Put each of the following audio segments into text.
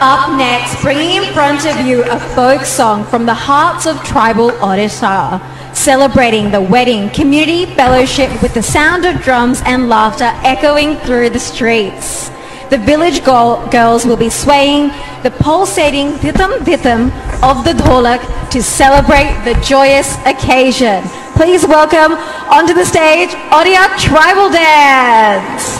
Up next, bringing in front of you a folk song from the hearts of tribal Odisha, celebrating the wedding community fellowship with the sound of drums and laughter echoing through the streets. The village girl- girls will be swaying the pulsating ditham ditham of the dholak to celebrate the joyous occasion. Please welcome onto the stage Odia Tribal Dance.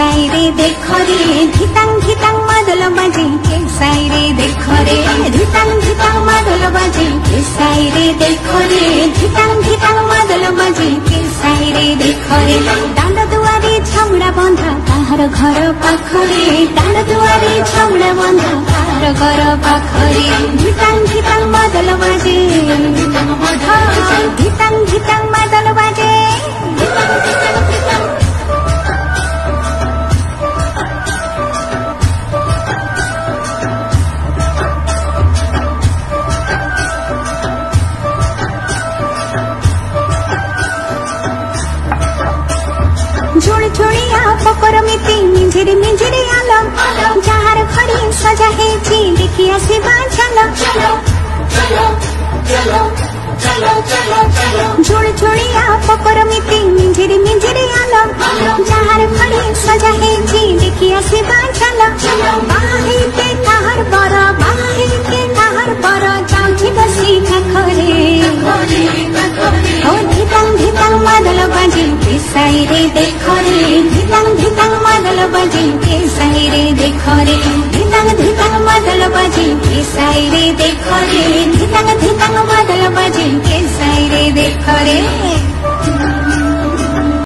কেসাই রে দেখ রে, ধিতাং ধিতাং মাদল বাজে কেসাই রে দেখ রে? ধিতাং ধিতাং মাদল বাজে কেসাই রে দেখ রে? ধিতাং ধিতাং মাদল বাজে কেসাই রে দেখ রে? দাঁড় দুয়ারে ছামড়া বন্ধা তাহার ঘর পাখরে? দাঁড় দুয়ারে ছামড়া বন্ধা তাহার ঘর পাখরে? ধিতাং ধিতাং ঝুড়ি ঝুড়িয়া পকর মিতি মিঞ্জিরি মিঞ্জিরি আলো। যাহার ঘরে সজা হেছি দেখি আসিবা চলো ঝুড়ি ঝুড়িয়া পকর মিতি মিঞ্জিরি মিঞ্জিরি আলো। যাহার ঘরে সজা হেছি দেখি আসিবা চলো বাহিতে सही रे देखो रे धितंग धितंग मदल बजे के सही रे देखो रे। धितंग धितंग मदल बजे के सही रे देखो रे। धितंग धितंग मदल बजे के सही रे देखो रे।